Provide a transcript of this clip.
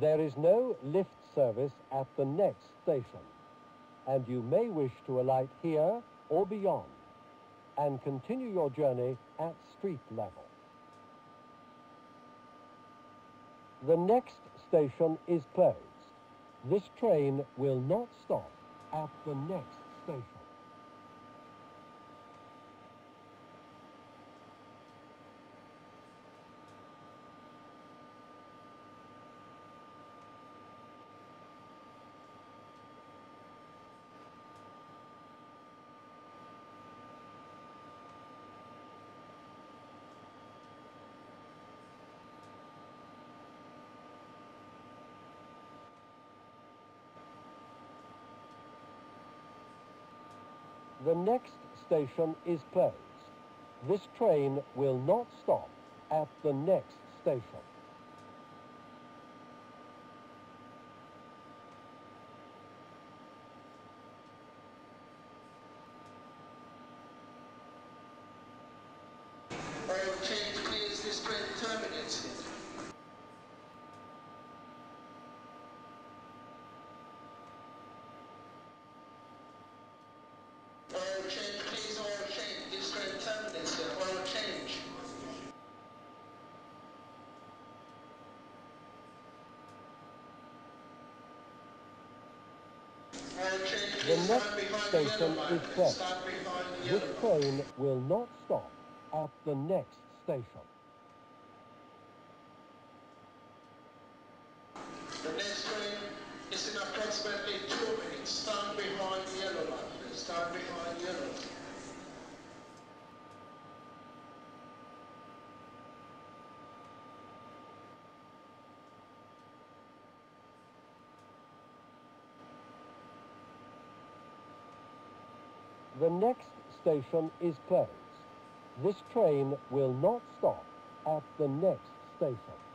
There is no lift service at the next station, and you may wish to alight here or beyond and continue your journey at street level. The next station is closed. This train will not stop at the next station. The next station is closed. This train will not stop at the next station. Oil change please, this train terminates here. Oil change please, oil change, this train terminates here, oil change. Oil change The next stand behind the station is line, closed. stand behind the This train will not stop at the next station. The next train is in approximately two minutes. Stand behind The next station is closed. This train will not stop at the next station.